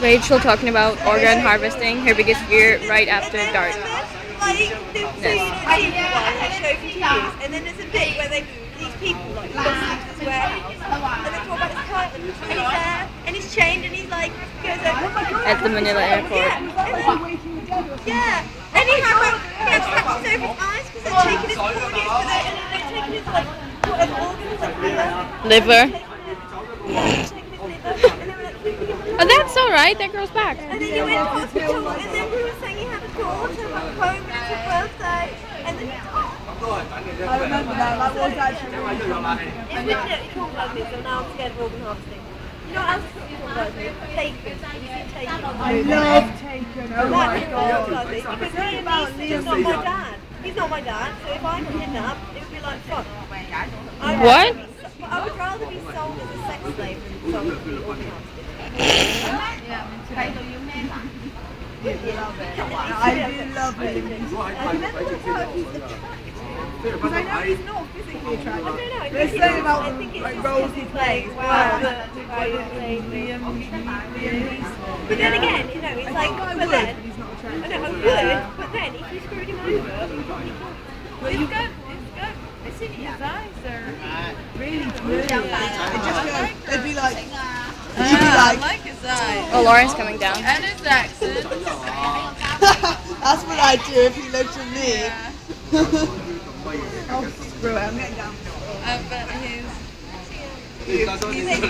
Rachel talking about organ harvesting, her biggest fear right after dark. And then, so, there's a bit where they these people like bust into this warehouse, and they talk about and he's there, and he's chained, and he's like, goes. At the Manila airport. Yeah, and he has like, over his eyes because they're taking his corneas for their, and they're taking his like, organs, liver. Liver. Oh, that's alright, that grows back. and then he went to hospital, and then he was saying he had a daughter back home, and it's her birthday, and then he died. I remember that. That was actually really cool. It's legit traumatising, so now I'm scared of organ harvesting. You know what else is traumatising? Taken. Have Taken? I love Taken. Oh my That's god. because Liam Neeson's just not my dad. He's not my dad, so if I got kidnapped, it would be like, fuck. What? rather be so- I would rather be sold as a sex slave than sold to be organ harvested. I do love him. I never if he's attractive. I know he's not physically attractive. I don't know. I There's think something it's- about I like roles he plays. but- then again, you know, it's like, but then, I know, I would, but then if you screwed him over, you got, it's it's in his eyes are really brilliant. It just goes, it'd like, I like, like his eyes. Oh, Lauren's coming down. And his accent. that's what I'd do if he looked at me. oh, screw it, I'm getting down. I bet he's. He's, he's,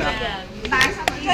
Yeah.